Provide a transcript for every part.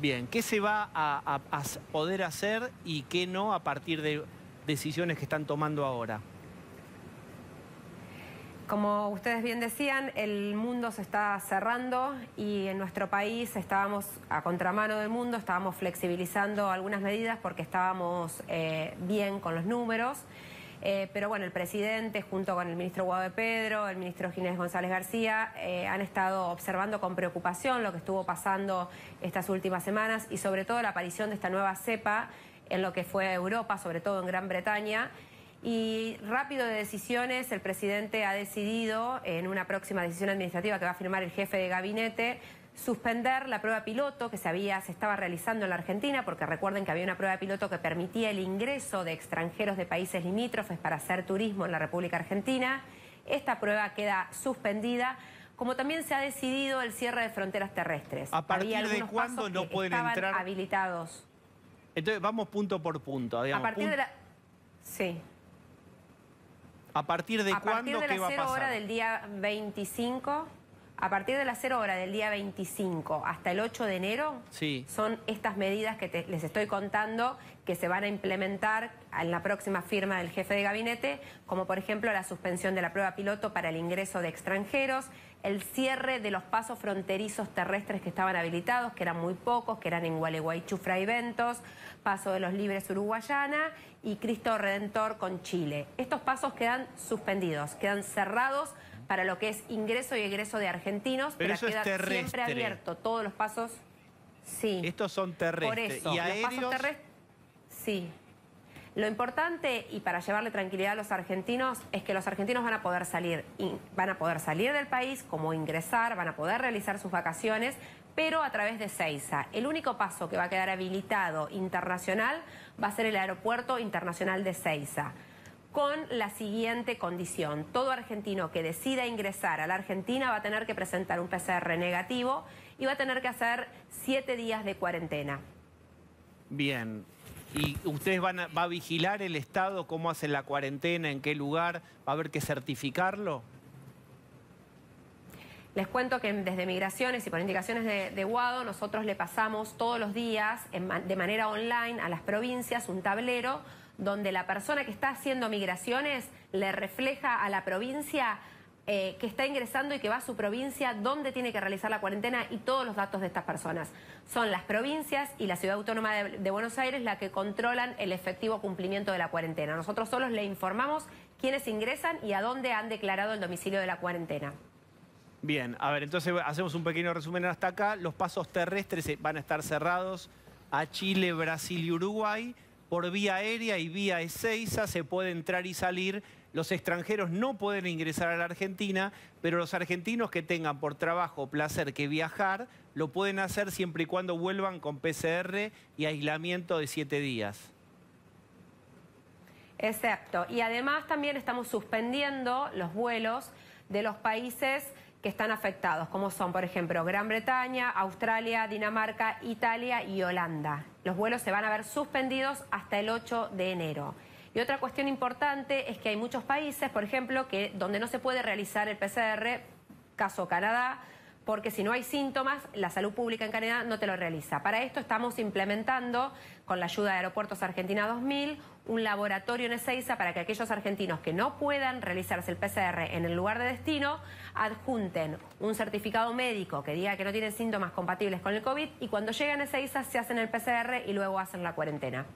Bien, ¿qué se va a, poder hacer y qué no a partir de decisiones que están tomando ahora? Como ustedes bien decían, el mundo se está cerrando y en nuestro país estábamos a contramano del mundo, estábamos flexibilizando algunas medidas porque estábamos eh, bien con los números. Eh, pero bueno, el presidente junto con el ministro Guado de Pedro, el ministro Ginés González García, eh, han estado observando con preocupación lo que estuvo pasando estas últimas semanas y sobre todo la aparición de esta nueva cepa en lo que fue Europa, sobre todo en Gran Bretaña. Y rápido de decisiones, el presidente ha decidido, en una próxima decisión administrativa que va a firmar el jefe de gabinete, suspender la prueba piloto que se, había, se estaba realizando en la Argentina, porque recuerden que había una prueba piloto que permitía el ingreso de extranjeros de países limítrofes para hacer turismo en la República Argentina. Esta prueba queda suspendida como también se ha decidido el cierre de fronteras terrestres. ¿A partir de cuándo no pueden entrar? habilitados. Entonces vamos punto por punto. a partir de la... Sí. ¿A partir de cuándo? ¿Qué va a pasar? A partir de la 0 hora del día 25, a partir de la 0 hora del día 25 hasta el 8 de enero, sí. son estas medidas que les estoy contando que se van a implementar en la próxima firma del jefe de gabinete, como por ejemplo la suspensión de la prueba piloto para el ingreso de extranjeros, el cierre de los pasos fronterizos terrestres que estaban habilitados, que eran muy pocos, que eran en Gualeguaychú, Fray Ventos, paso de los libres Uruguayana y Cristo Redentor con Chile. Estos pasos quedan suspendidos, quedan cerrados para lo que es ingreso y egreso de argentinos, pero, eso queda siempre abierto todos los pasos. Sí. Estos son terrestres. Por eso, ¿Y los pasos terrestres Sí. Lo importante y para llevarle tranquilidad a los argentinos es que los argentinos van a poder salir, van a poder salir del país, como ingresar, van a poder realizar sus vacaciones, pero a través de Ceiza. El único paso que va a quedar habilitado internacional va a ser el aeropuerto internacional de Ceiza con la siguiente condición. Todo argentino que decida ingresar a la Argentina va a tener que presentar un PCR negativo y va a tener que hacer siete días de cuarentena. Bien, ¿Y ustedes van a, va a vigilar el Estado cómo hacen la cuarentena, en qué lugar? ¿Va a haber que certificarlo? Les cuento que desde Migraciones y por indicaciones de, de Guado, nosotros le pasamos todos los días de manera online a las provincias un tablero donde la persona que está haciendo migraciones le refleja a la provincia eh, que está ingresando y que va a su provincia, dónde tiene que realizar la cuarentena y todos los datos de estas personas. Son las provincias y la Ciudad Autónoma de, Buenos Aires las que controlan el efectivo cumplimiento de la cuarentena. Nosotros solos le informamos quiénes ingresan y a dónde han declarado el domicilio de la cuarentena. Bien, a ver, entonces hacemos un pequeño resumen hasta acá. Los pasos terrestres van a estar cerrados a Chile, Brasil y Uruguay. Por vía aérea y vía Ezeiza se puede entrar y salir los extranjeros no pueden ingresar a la Argentina, pero los argentinos que tengan por trabajo o placer que viajar, lo pueden hacer siempre y cuando vuelvan con PCR y aislamiento de siete días. Exacto. Y además también estamos suspendiendo los vuelos de los países que están afectados, como son, por ejemplo, Gran Bretaña, Australia, Dinamarca, Italia y Holanda. Los vuelos se van a ver suspendidos hasta el 8 de enero. Y otra cuestión importante es que hay muchos países, por ejemplo, que donde no se puede realizar el PCR, caso Canadá, porque si no hay síntomas, la salud pública en Canadá no te lo realiza. Para esto estamos implementando, con la ayuda de Aeropuertos Argentina 2000, un laboratorio en Ezeiza para que aquellos argentinos que no puedan realizarse el PCR en el lugar de destino adjunten un certificado médico que diga que no tienen síntomas compatibles con el COVID y cuando llegan a Ezeiza se hacen el PCR y luego hacen la cuarentena.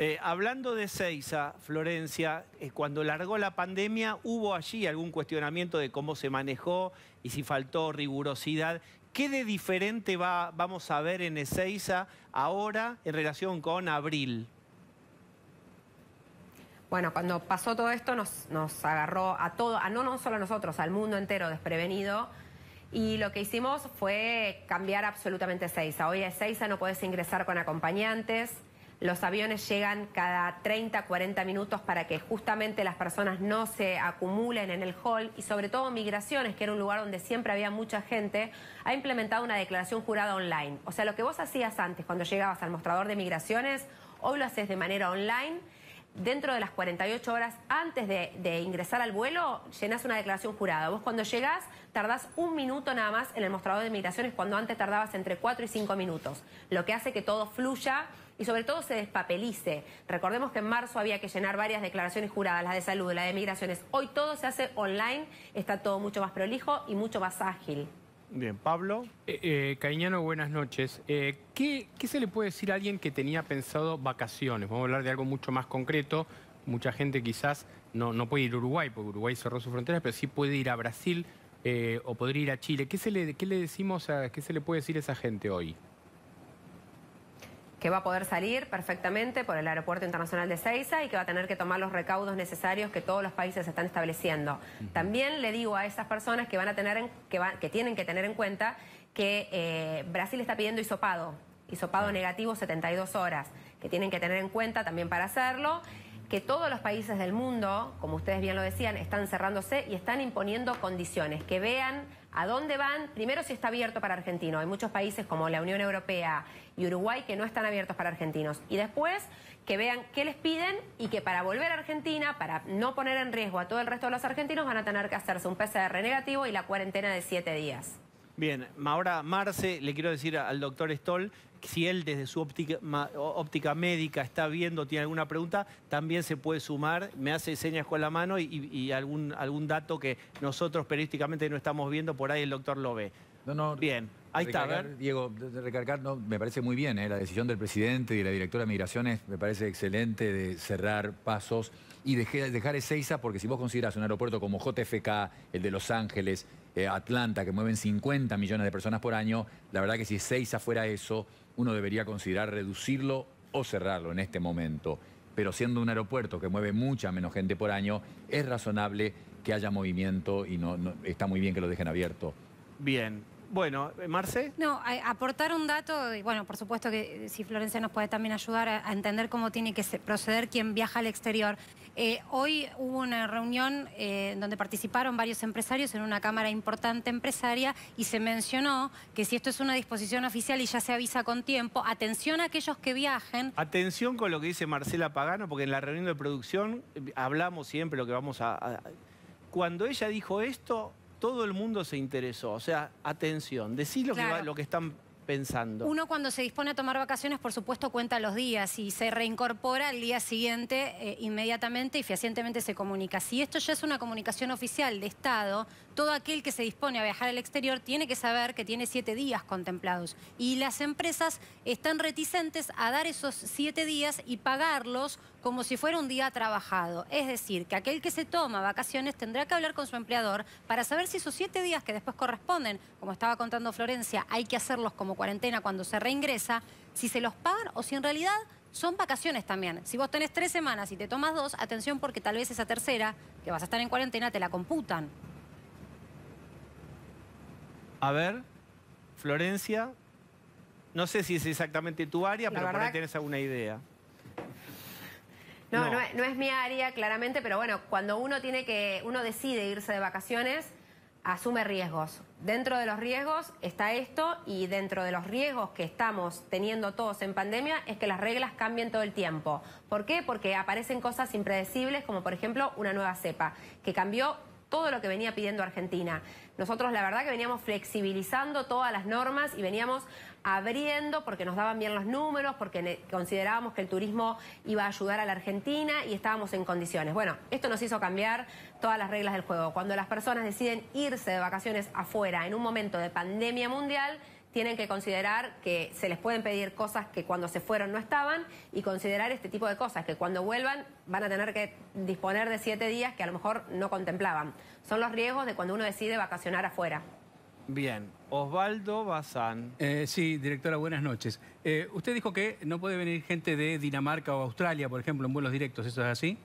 Eh, hablando de Seiza, Florencia, eh, cuando largó la pandemia, ¿hubo allí algún cuestionamiento de cómo se manejó y si faltó rigurosidad? ¿Qué de diferente va, vamos a ver en Ezeiza ahora en relación con abril? Bueno, cuando pasó todo esto nos, agarró a todo, a no, no solo a nosotros, al mundo entero desprevenido. Y lo que hicimos fue cambiar absolutamente Ezeiza. Hoy a Ezeiza no puedes ingresar con acompañantes, los aviones llegan cada 30, 40 minutos para que justamente las personas no se acumulen en el hall y sobre todo Migraciones, que era un lugar donde siempre había mucha gente, ha implementado una declaración jurada online. O sea, lo que vos hacías antes cuando llegabas al mostrador de Migraciones, hoy lo haces de manera online dentro de las 48 horas antes de, ingresar al vuelo, llenas una declaración jurada. Vos cuando llegás tardás un minuto nada más en el mostrador de migraciones cuando antes tardabas entre 4 y 5 minutos, lo que hace que todo fluya y sobre todo se despapelice. Recordemos que en marzo había que llenar varias declaraciones juradas, la de salud, la de migraciones. Hoy todo se hace online, está todo mucho más prolijo y mucho más ágil. Bien, Pablo. Eh, eh Cañano, buenas noches. Eh, ¿qué, se le puede decir a alguien que tenía pensado vacaciones? Vamos a hablar de algo mucho más concreto. Mucha gente quizás no, no puede ir a Uruguay, porque Uruguay cerró sus fronteras, pero sí puede ir a Brasil eh, o podría ir a Chile. ¿Qué se le, qué le decimos a, qué se le puede decir a esa gente hoy? Que va a poder salir perfectamente por el Aeropuerto Internacional de Ceiza y que va a tener que tomar los recaudos necesarios que todos los países están estableciendo. También le digo a esas personas que van a tener que, que tienen que tener en cuenta que eh, Brasil está pidiendo hisopado, hisopado negativo 72 horas, que tienen que tener en cuenta también para hacerlo que todos los países del mundo, como ustedes bien lo decían, están cerrándose y están imponiendo condiciones, que vean a dónde van, primero si está abierto para argentinos, hay muchos países como la Unión Europea y Uruguay que no están abiertos para argentinos, y después que vean qué les piden y que para volver a Argentina, para no poner en riesgo a todo el resto de los argentinos, van a tener que hacerse un PCR negativo y la cuarentena de siete días. Bien, ahora Marce, le quiero decir al doctor Stoll si él desde su óptica, médica está viendo, tiene alguna pregunta, también se puede sumar, me hace señas con la mano y, algún, algún dato que nosotros periodísticamente no estamos viendo, por ahí el doctor lo ve. No, no, bien, ahí está. Diego, recargar, no, me parece muy bien, ¿eh? la decisión del presidente y de la directora de Migraciones me parece excelente de cerrar pasos y dejar, dejar Ezeiza, porque si vos consideras un aeropuerto como JFK, el de Los Ángeles, eh, Atlanta, que mueven 50 millones de personas por año, la verdad que si Ezeiza fuera eso, uno debería considerar reducirlo o cerrarlo en este momento. Pero siendo un aeropuerto que mueve mucha menos gente por año, es razonable que haya movimiento y no, está muy bien que lo dejen abierto. Bien, bueno, Marce. No, aportar un dato, y bueno, por supuesto que si Florencia nos puede también ayudar a, entender cómo tiene que proceder quien viaja al exterior. Eh, hoy hubo una reunión eh, donde participaron varios empresarios en una cámara importante empresaria y se mencionó que si esto es una disposición oficial y ya se avisa con tiempo, atención a aquellos que viajen. Atención con lo que dice Marcela Pagano, porque en la reunión de producción eh, hablamos siempre lo que vamos a cuando ella dijo esto, todo el mundo se interesó. O sea, atención, decí lo, que, lo que están pensando. Uno cuando se dispone a tomar vacaciones, por supuesto, cuenta los días y se reincorpora al día siguiente eh, inmediatamente y fehacientemente se comunica. Si esto ya es una comunicación oficial de Estado, todo aquel que se dispone a viajar al exterior tiene que saber que tiene siete días contemplados. Y las empresas están reticentes a dar esos siete días y pagarlos como si fuera un día trabajado. Es decir, que aquel que se toma vacaciones tendrá que hablar con su empleador para saber si esos siete días que después corresponden, como estaba contando Florencia, hay que hacerlos como cuarentena cuando se reingresa, si se los pagan o si en realidad son vacaciones también. Si vos tenés tres semanas y te tomas dos, atención porque tal vez esa tercera, que vas a estar en cuarentena, te la computan. A ver, Florencia, no sé si es exactamente tu área, pero por ahí tienes alguna idea. No, no. es, mi área, claramente, pero bueno, cuando uno tiene que, uno decide irse de vacaciones, asume riesgos. Dentro de los riesgos está esto y dentro de los riesgos que estamos teniendo todos en pandemia es que las reglas cambien todo el tiempo. ¿Por qué? Porque aparecen cosas impredecibles como por ejemplo una nueva cepa que cambió todo lo que venía pidiendo Argentina. Nosotros la verdad que veníamos flexibilizando todas las normas y veníamos abriendo porque nos daban bien los números, porque considerábamos que el turismo iba a ayudar a la Argentina y estábamos en condiciones. Bueno, esto nos hizo cambiar todas las reglas del juego. Cuando las personas deciden irse de vacaciones afuera en un momento de pandemia mundial, tienen que considerar que se les pueden pedir cosas que cuando se fueron no estaban y considerar este tipo de cosas, que cuando vuelvan van a tener que disponer de siete días que a lo mejor no contemplaban. Son los riesgos de cuando uno decide vacacionar afuera. Bien, Osvaldo Bazán. Eh, sí, directora, buenas noches. Eh, usted dijo que no puede venir gente de Dinamarca o Australia, por ejemplo, en vuelos directos, ¿eso es así?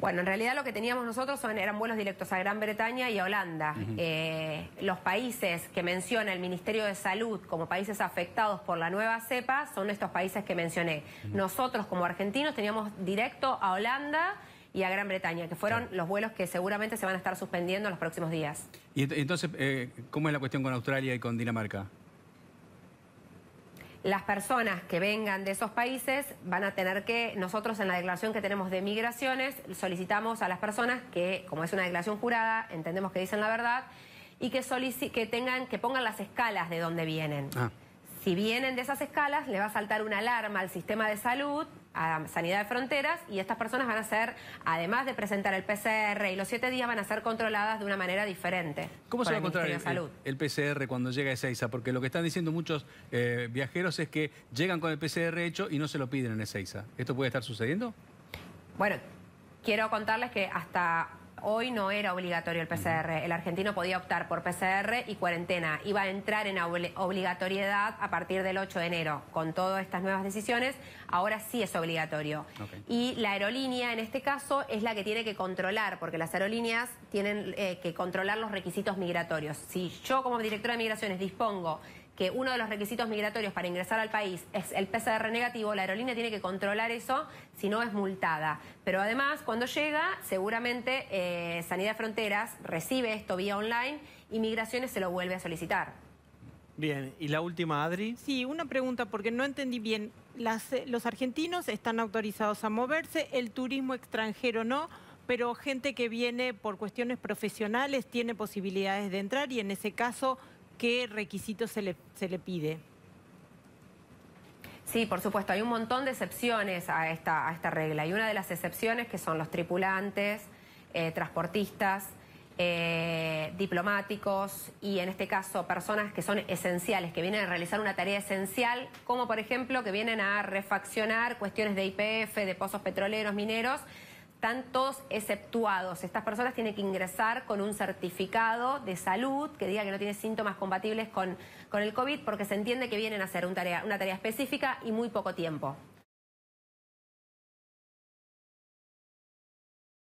Bueno, en realidad lo que teníamos nosotros son, eran vuelos directos a Gran Bretaña y a Holanda. Eh, los países que menciona el Ministerio de Salud como países afectados por la nueva cepa son estos países que mencioné. Nosotros como argentinos teníamos directo a Holanda y a Gran Bretaña, que fueron los vuelos que seguramente se van a estar suspendiendo en los próximos días. Y entonces, eh, ¿cómo es la cuestión con Australia y con Dinamarca? Las personas que vengan de esos países van a tener que, nosotros en la declaración que tenemos de migraciones, solicitamos a las personas que, como es una declaración jurada, entendemos que dicen la verdad, y que, que tengan, que pongan las escalas de donde vienen. Ah. Si vienen de esas escalas, le va a saltar una alarma al sistema de salud, a Sanidad de Fronteras, y estas personas van a ser, además de presentar el PCR y los siete días, van a ser controladas de una manera diferente. ¿Cómo se va a controlar el, PCR cuando llega a Ezeiza? Porque lo que están diciendo muchos eh, viajeros es que llegan con el PCR hecho y no se lo piden en Ezeiza. ¿Esto puede estar sucediendo? Bueno, quiero contarles que hasta Hoy no era obligatorio el PCR. El argentino podía optar por PCR y cuarentena. Iba a entrar en obligatoriedad a partir del 8 de enero. Con todas estas nuevas decisiones, ahora sí es obligatorio. Y la aerolínea, en este caso, es la que tiene que controlar, porque las aerolíneas tienen eh, que controlar los requisitos migratorios. Si yo como directora de migraciones dispongo que uno de los requisitos migratorios para ingresar al país es el PCR negativo, la aerolínea tiene que controlar eso, si no es multada. Pero además, cuando llega, seguramente eh, Sanidad de Fronteras recibe esto vía online y Migraciones se lo vuelve a solicitar. Bien, ¿y la última, Adri? Sí, una pregunta, porque no entendí bien. Eh, los argentinos están autorizados a moverse, el turismo extranjero no, pero gente que viene por cuestiones profesionales tiene posibilidades de entrar y en ese caso qué requisitos se le, se le pide. Sí, por supuesto, hay un montón de excepciones a esta, a esta regla y una de las excepciones que son los tripulantes, eh, transportistas, eh, diplomáticos y en este caso personas que son esenciales, que vienen a realizar una tarea esencial, como por ejemplo que vienen a refaccionar cuestiones de IPF, de pozos petroleros, mineros, están todos exceptuados. Estas personas tienen que ingresar con un certificado de salud que diga que no tiene síntomas compatibles con, con el COVID porque se entiende que vienen a hacer tarea, una tarea específica y muy poco tiempo.